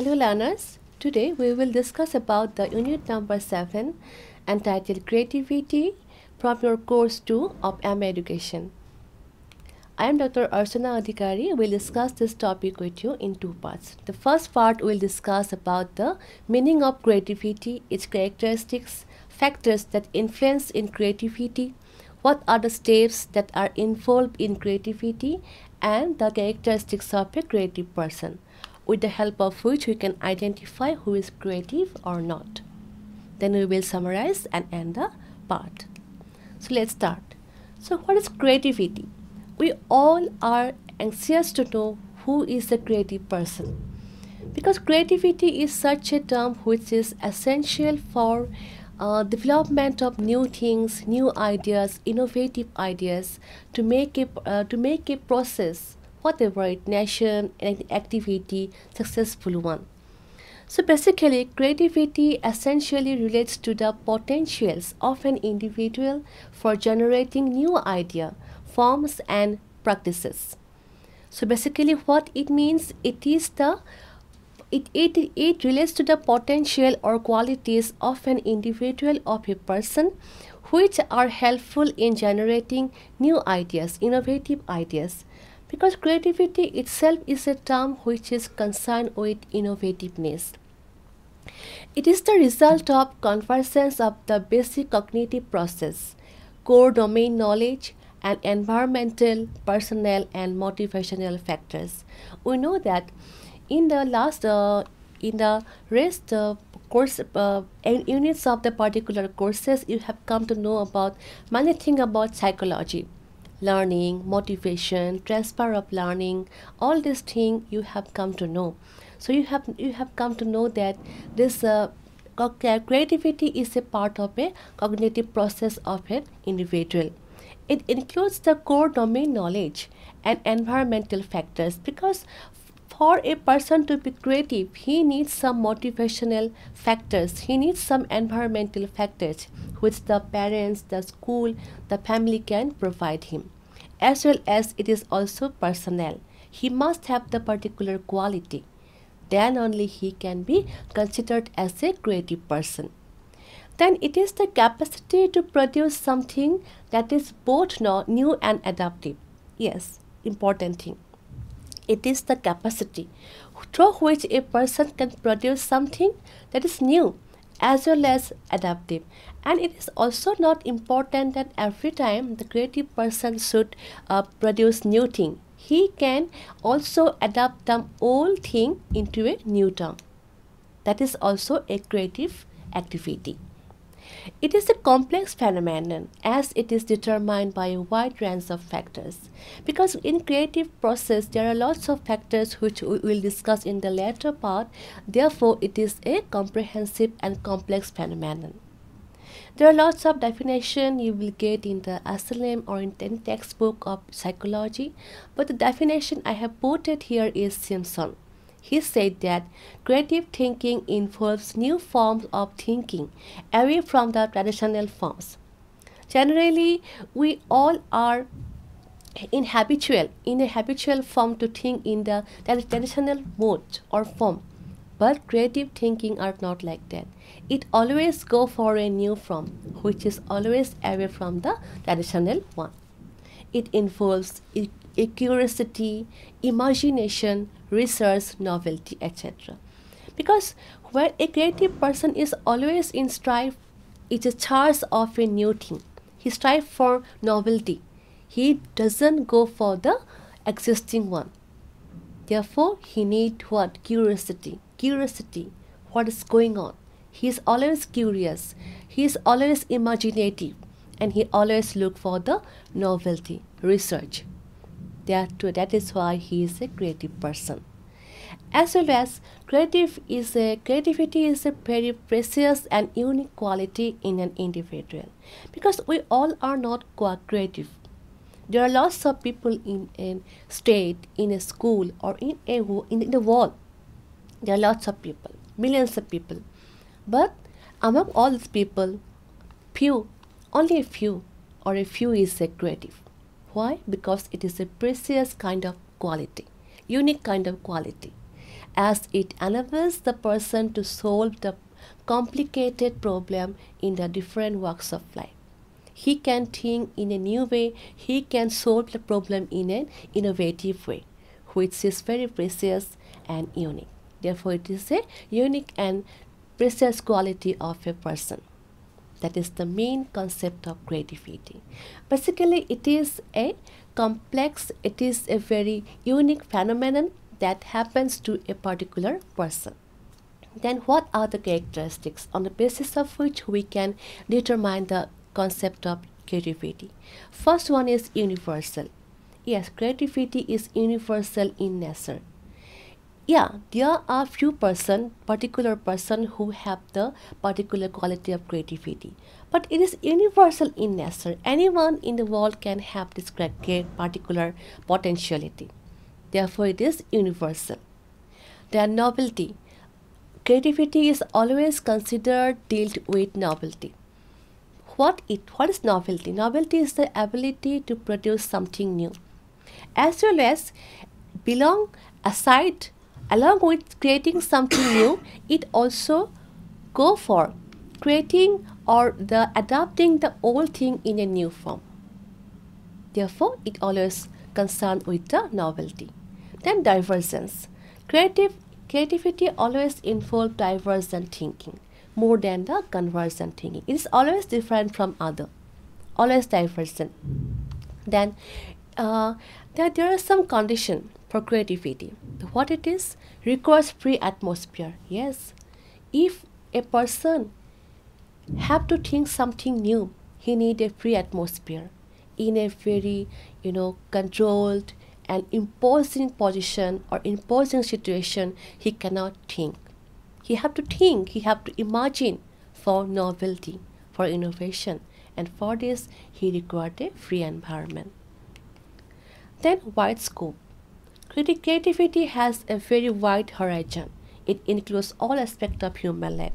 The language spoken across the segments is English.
Hello learners, today we will discuss about the unit number 7 entitled Creativity from your course 2 of MA Education. I am Dr. Archana Adhikary. We will discuss this topic with you in two parts. The first part will discuss about the meaning of creativity, its characteristics, factors that influence in creativity, what are the steps that are involved in creativity and the characteristics of a creative person with the help of which we can identify who is creative or not. Then we will summarize and end the part. So let's start. So what is creativity? We all are anxious to know who is the creative person because creativity is such a term which is essential for uh, development of new things, new ideas, innovative ideas to make a uh, to make a process, whatever it nation and activity, successful one. So basically, creativity essentially relates to the potentials of an individual for generating new idea, forms and practices. So basically what it means, it is the it, it, it relates to the potential or qualities of an individual of a person which are helpful in generating new ideas, innovative ideas. Because creativity itself is a term which is concerned with innovativeness. It is the result of convergence of the basic cognitive process, core domain knowledge, and environmental, personal, and motivational factors. We know that in the last uh, in the rest uh, course uh, units of the particular courses you have come to know about many things about psychology learning motivation transfer of learning all these things you have come to know. So you have you have come to know that this uh, creativity is a part of a cognitive process of an individual. It includes the core domain knowledge and environmental factors because for a person to be creative, he needs some motivational factors. He needs some environmental factors which the parents, the school, the family can provide him. As well as it is also personal. He must have the particular quality. Then only he can be considered as a creative person. Then it is the capacity to produce something that is both new and adaptive. Yes, important thing it is the capacity through which a person can produce something that is new as well as adaptive. And it is also not important that every time the creative person should uh, produce new thing he can also adapt the old thing into a new term. That is also a creative activity it is a complex phenomenon as it is determined by a wide range of factors. Because in creative process there are lots of factors which we will discuss in the later part. Therefore, it is a comprehensive and complex phenomenon. There are lots of definition you will get in the SLM or in any textbook of psychology, but the definition I have it here is Simpson. He said that creative thinking involves new forms of thinking away from the traditional forms. Generally, we all are in habitual in a habitual form to think in the traditional mode or form. But creative thinking are not like that. It always go for a new form which is always away from the traditional one it involves curiosity, imagination, research, novelty, etc. Because where a creative person is always in strive, it's a charge of a new thing. He strives for novelty. He doesn't go for the existing one. Therefore, he need what? Curiosity. Curiosity. What is going on? He is always curious. He is always imaginative. And he always look for the novelty, research. That, that is why he is a creative person. As well as creative is a creativity is a very precious and unique quality in an individual. Because we all are not quite creative there are lots of people in a state in a school or in a in the world. There are lots of people millions of people. But among all these people few only a few or a few is a creative why? Because it is a precious kind of quality, unique kind of quality. as it enables the person to solve the complicated problem in the different walks of life. He can think in a new way, he can solve the problem in an innovative way, which is very precious and unique. Therefore, it is a unique and precious quality of a person. That is the main concept of creativity. Basically, it is a complex, it is a very unique phenomenon that happens to a particular person. Then, what are the characteristics on the basis of which we can determine the concept of creativity? First one is universal. Yes, creativity is universal in nature yeah there are few person particular person who have the particular quality of creativity. But it is universal in nature. Anyone in the world can have this particular potentiality. Therefore it is universal. Their novelty. Creativity is always considered dealt with novelty. What it what is novelty? Novelty is the ability to produce something new. As well as belong aside along with creating something new it also go for creating or the adapting the old thing in a new form. Therefore it always concerned with the novelty. Then divergence. Creative creativity always involve divergent thinking more than the convergent thinking. It is always different from other. Always divergent. Then uh, there, there are some condition for creativity. What it is requires free atmosphere. Yes, if a person have to think something new, he need a free atmosphere in a very you know controlled and imposing position or imposing situation. He cannot think. He have to think. He have to imagine for novelty, for innovation, and for this he required a free environment. Then wide scope Creativity has a very wide horizon. It includes all aspects of human life.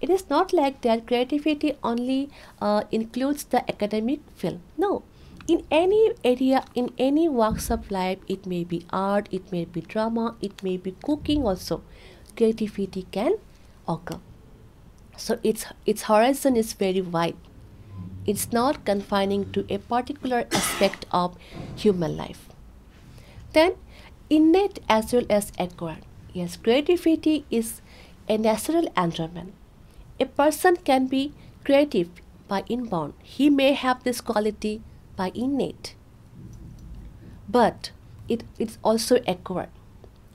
It is not like that creativity only uh, includes the academic field. No. In any area, in any walks of life, it may be art, it may be drama, it may be cooking also. Creativity can occur. So its its horizon is very wide. It's not confining to a particular aspect of human life. Then innate as well as acquired. Yes, creativity is a natural endowment. A person can be creative by inborn. He may have this quality by innate. But it, it's also acquired.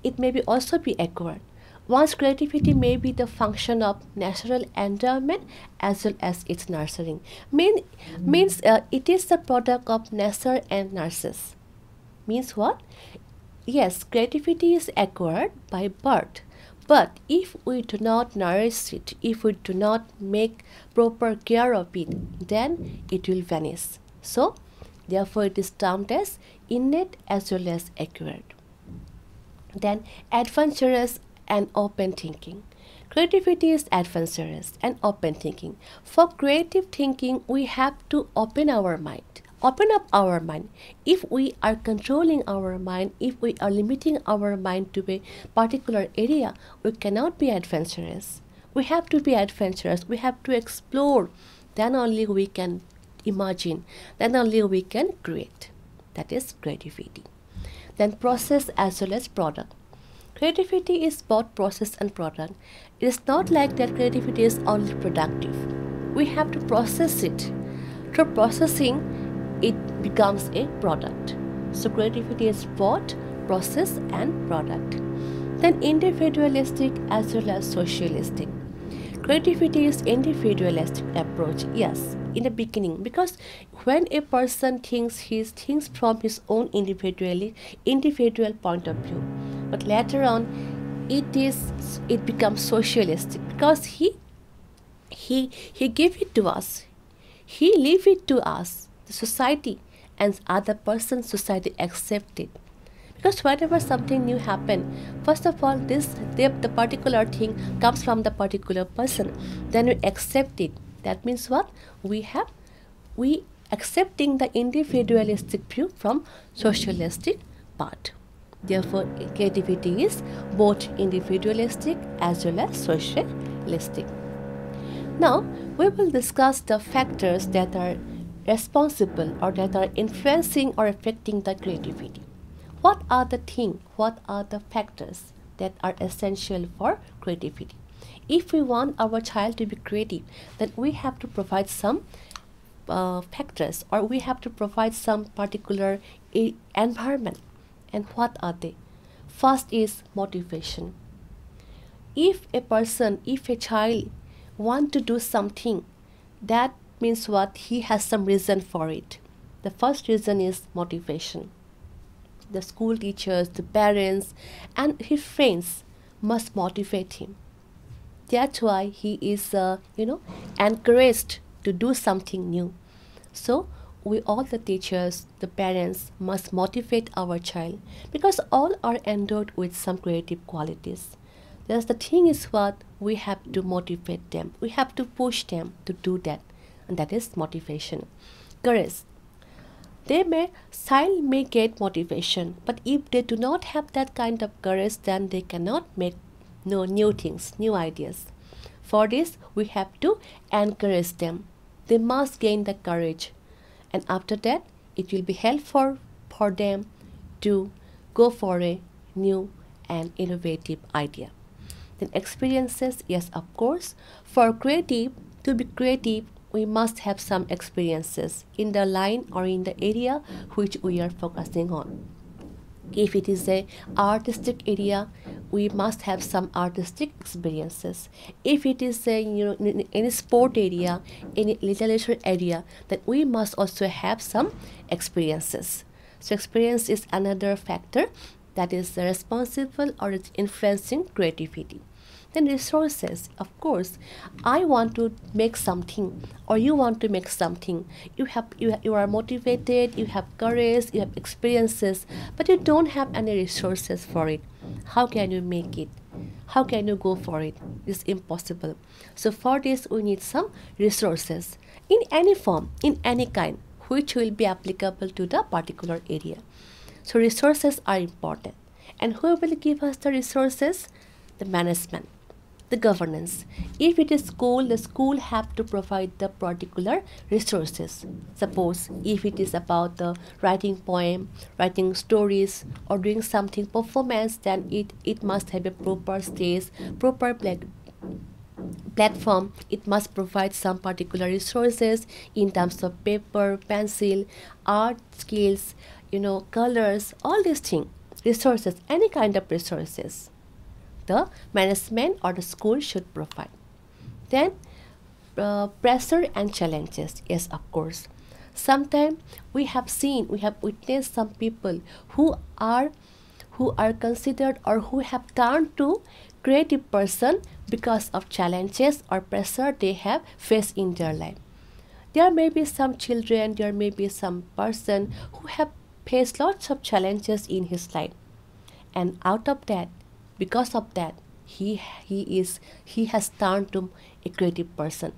It may be also be acquired. One's creativity may be the function of natural endowment as well as its nurturing. Mean, means uh, it is the product of nature and nurses. Means what? Yes, creativity is acquired by birth. But if we do not nourish it, if we do not make proper care of it, then it will vanish. So, therefore, it is termed as innate as well as acquired. Then, adventurous and open thinking. Creativity is adventurous and open thinking. For creative thinking, we have to open our mind open up our mind. If we are controlling our mind if we are limiting our mind to a particular area we cannot be adventurous. We have to be adventurous. We have to explore. Then only we can imagine. Then only we can create. That is creativity. Then process as well as product. Creativity is both process and product. It is not like that creativity is only productive. We have to process it. Through processing it becomes a product. So creativity is both process and product. Then individualistic as well as socialistic. Creativity is individualistic approach, yes, in the beginning, because when a person thinks he thinks from his own individually individual point of view, but later on it is it becomes socialistic because he he he gave it to us he leave it to us society and other person society accept it because whenever something new happen first of all this the, the particular thing comes from the particular person then we accept it. That means what? We have we accepting the individualistic view from socialistic part. Therefore, creativity is both individualistic as well as socialistic. Now, we will discuss the factors that are responsible or that are influencing or affecting the creativity. What are the things, what are the factors that are essential for creativity? If we want our child to be creative, then we have to provide some uh, factors or we have to provide some particular environment and what are they first is motivation if a person if a child want to do something that means what? He has some reason for it. The first reason is motivation. The school teachers the parents and his friends must motivate him. That's why he is uh, you know encouraged to do something new. So we all the teachers the parents must motivate our child because all are endowed with some creative qualities. That's the thing is what? We have to motivate them. We have to push them to do that and that is motivation. Courage. They may child may get motivation but if they do not have that kind of courage then they cannot make no new things new ideas. For this we have to encourage them. They must gain the courage. And after that it will be helpful for them to go for a new and innovative idea. Then experiences yes of course. For creative to be creative we must have some experiences in the line or in the area which we are focusing on. If it is a artistic area we must have some artistic experiences. If it is a you know in any sport area any literature area then we must also have some experiences. So experience is another factor that is responsible or is influencing creativity then resources. Of course i want to make something or you want to make something. You have you, you are motivated you have courage you have experiences but you don't have any resources for it. How can you make it? How can you go for it? It's impossible. So for this we need some resources in any form in any kind which will be applicable to the particular area. So resources are important. And who will give us the resources? The management the governance. If it is school, the school have to provide the particular resources. Suppose if it is about the writing poem, writing stories, or doing something performance, then it, it must have a proper stage, proper platform it must provide some particular resources in terms of paper pencil art skills you know colors all these things resources any kind of resources the management or the school should provide. Then uh, pressure and challenges. Yes, of course. Sometimes we have seen, we have witnessed some people who are who are considered or who have turned to creative person because of challenges or pressure they have faced in their life. There may be some children, there may be some person who have faced lots of challenges in his life. And out of that, because of that he he is he has turned to a creative person.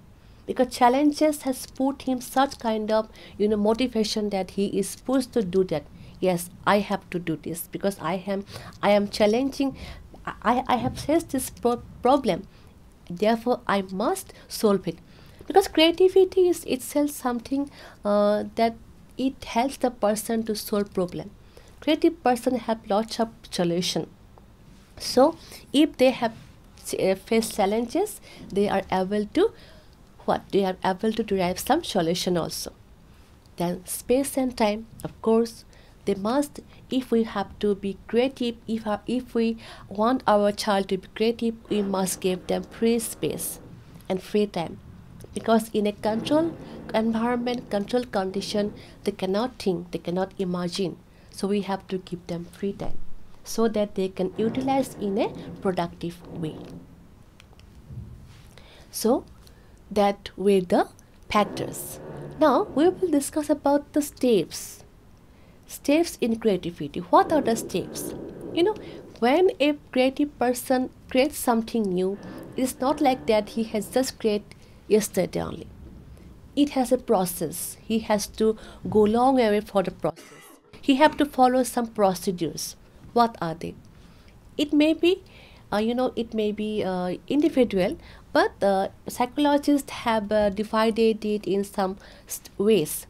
Because challenges has put him such kind of you know motivation that he is supposed to do that. Yes i have to do this because i am i am challenging i i have faced this pro- problem. Therefore i must solve it. Because creativity is itself something uh, that it helps the person to solve problem. Creative person have lots of solution so if they have uh, faced challenges they are able to what? They are able to derive some solution also. Then space and time of course they must if we have to be creative if, our, if we want our child to be creative we must give them free space and free time. Because in a controlled environment controlled condition they cannot think they cannot imagine. So we have to give them free time so that they can utilize in a productive way. So that were the factors. Now we will discuss about the steps. Steps in creativity. What are the steps? You know, when a creative person creates something new, it's not like that he has just created yesterday only. It has a process. He has to go long way for the process. He have to follow some procedures what are they? It may be uh, you know it may be uh, individual but uh, psychologists have uh, divided it in some ways.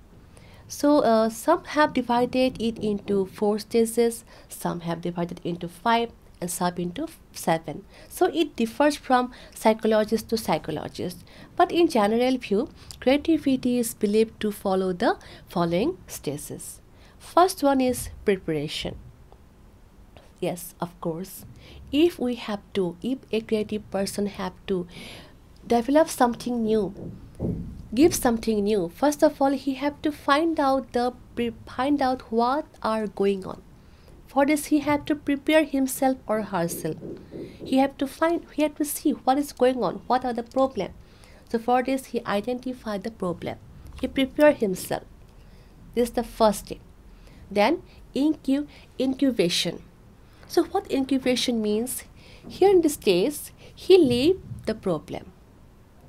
So uh, some have divided it into four stages some have divided into five and some into seven. So it differs from psychologist to psychologist. But in general view creativity is believed to follow the following stages. First one is preparation yes of course. If we have to if a creative person have to develop something new give something new first of all he have to find out the find out what are going on. For this he had to prepare himself or herself. He had to find he had to see what is going on what are the problem. So for this he identified the problem. He prepared himself. This is the first thing. Then incu- incubation so what incubation means? Here in this case, he leave the problem.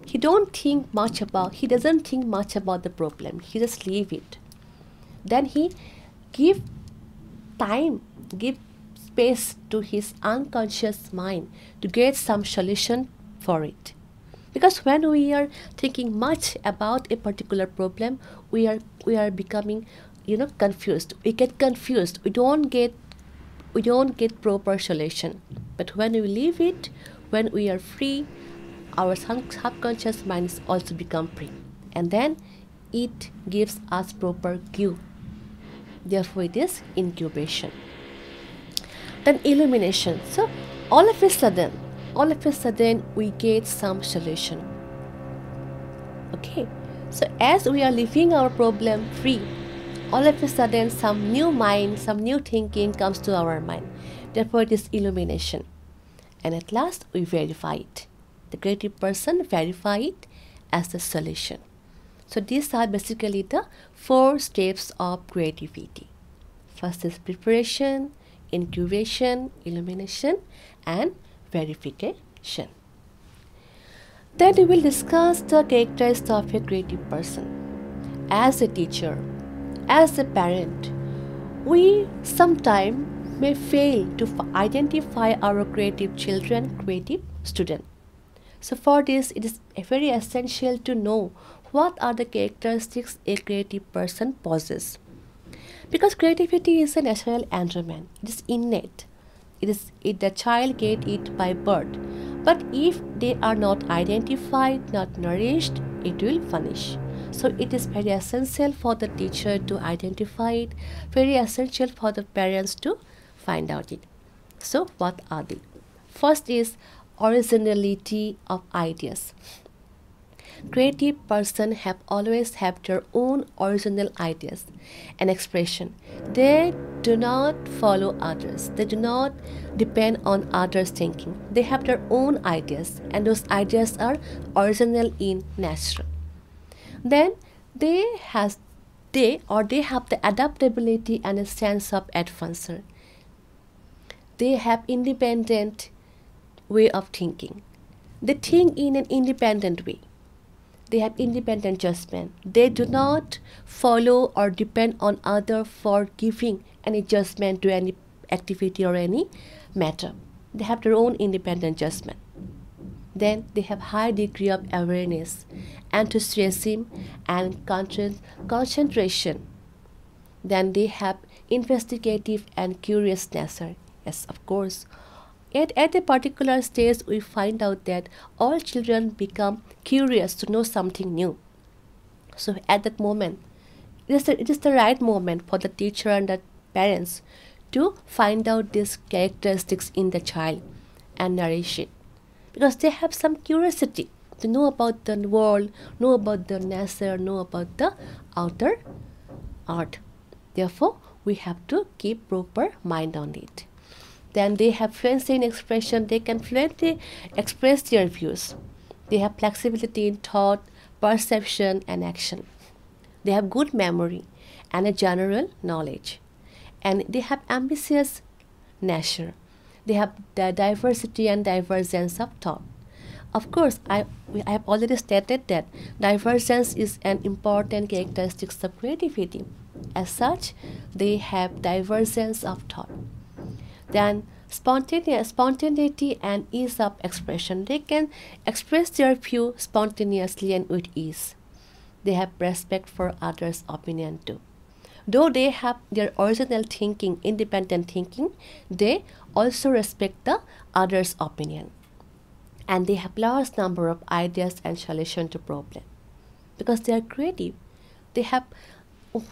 He don't think much about, he doesn't think much about the problem. He just leave it. Then he give time, give space to his unconscious mind to get some solution for it. Because when we are thinking much about a particular problem, we are we are becoming, you know, confused. We get confused. We don't get we don't get proper solution. But when we leave it, when we are free, our subconscious minds also become free. And then it gives us proper cue. Therefore, it is incubation. Then illumination. So all of a sudden, all of a sudden we get some solution. Okay. So as we are leaving our problem free, all of a sudden some new mind, some new thinking comes to our mind. Therefore, it is illumination. And at last, we verify it. The creative person verify it as the solution. So these are basically the four steps of creativity. First is preparation, incubation, illumination, and verification. Then we will discuss the characteristics of a creative person. As a teacher, as a parent, we sometimes may fail to identify our creative children, creative student. So for this, it is very essential to know what are the characteristics a creative person possesses. Because creativity is a natural endowment, it is innate. It is it, the child get it by birth. But if they are not identified, not nourished, it will vanish. So it is very essential for the teacher to identify it, very essential for the parents to find out it. So what are they? First is originality of ideas. Creative person have always have their own original ideas and expression. They do not follow others. They do not depend on others' thinking. They have their own ideas and those ideas are original in nature then they has they or they have the adaptability and a sense of adventure. They have independent way of thinking. They think in an independent way. They have independent judgment. They do not follow or depend on other for giving any judgment to any activity or any matter. They have their own independent judgment then they have high degree of awareness enthusiasm and concentration. Then they have investigative and curious nature yes of course. Yet at a particular stage we find out that all children become curious to know something new. So at that moment it is the, it is the right moment for the teacher and the parents to find out these characteristics in the child and nourish it because they have some curiosity to know about the world, know about the nature, know about the outer art. Therefore, we have to keep proper mind on it. Then they have fluency in expression, they can fluently express their views. They have flexibility in thought, perception, and action. They have good memory and a general knowledge. And they have ambitious nature they have the diversity and divergence of thought. Of course, I, I have already stated that divergence is an important characteristic of creativity. As such, they have divergence of thought. Then spontaneity and ease of expression. They can express their view spontaneously and with ease. They have respect for others' opinion too. Though they have their original thinking, independent thinking, they also respect the others' opinion. And they have large number of ideas and solution to problem. Because they are creative. They have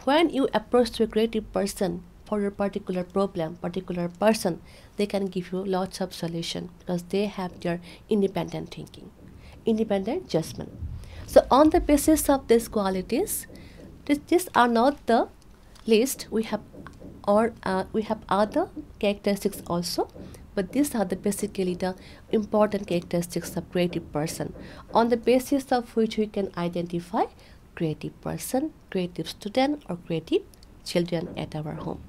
when you approach to a creative person for your particular problem, particular person, they can give you lots of solution because they have their independent thinking, independent judgment. So on the basis of these qualities, this, these are not the list. We have or uh, we have other characteristics also, but these are the basically the important characteristics of creative person on the basis of which we can identify creative person, creative student or creative children at our home.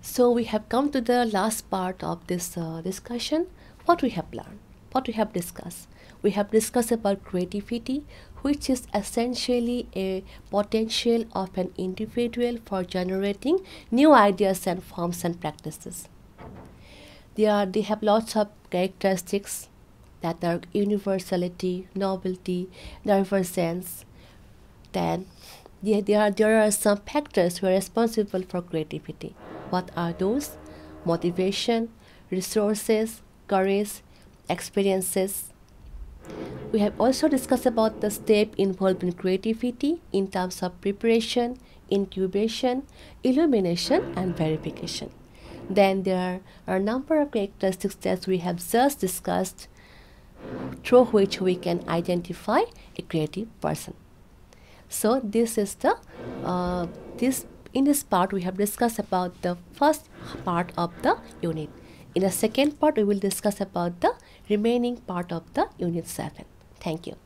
So we have come to the last part of this uh, discussion. What we have learned, what we have discussed. We have discussed about creativity, which is essentially a potential of an individual for generating new ideas and forms and practices. They, are, they have lots of characteristics that are universality, novelty, divergence. Then yeah, there, are, there are some factors who are responsible for creativity. What are those? Motivation, resources, courage, experiences. We have also discussed about the step involved in creativity in terms of preparation, incubation, illumination, and verification. Then there are a number of characteristics that we have just discussed through which we can identify a creative person. So this is the uh, this in this part we have discussed about the first part of the unit. In the second part we will discuss about the remaining part of the unit 7. Thank you.